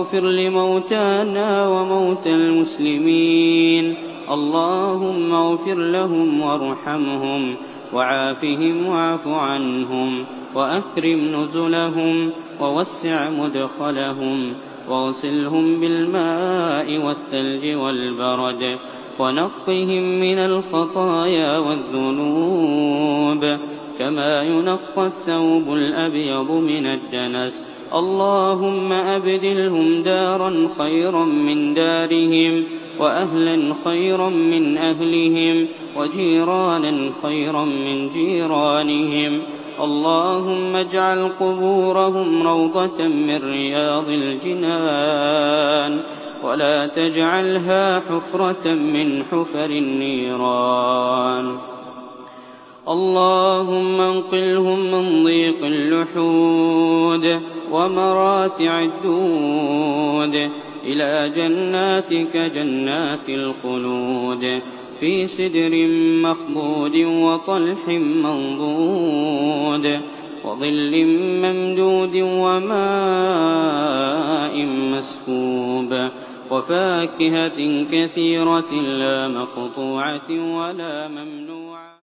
اغفر لموتانا وموتى المسلمين. اللهم اغفر لهم وارحمهم وعافهم واعف عنهم وأكرم نزلهم ووسع مدخلهم واغسلهم بالماء والثلج والبرد ونقهم من الخطايا والذنوب كما ينقى الثوب الأبيض من الدنس. اللهم أبدلهم دارا خيرا من دارهم وأهلا خيرا من أهلهم وجيرانا خيرا من جيرانهم. اللهم اجعل قبورهم روضة من رياض الجنان ولا تجعلها حفرة من حفر النيران. اللهم انقلهم من ضيق اللحود ومراتع الدود إلى جناتك جنات الخلود في سدر مخضود وطلح منضود وظل ممدود وماء مسكوب وفاكهة كثيرة لا مقطوعة ولا ممنوعة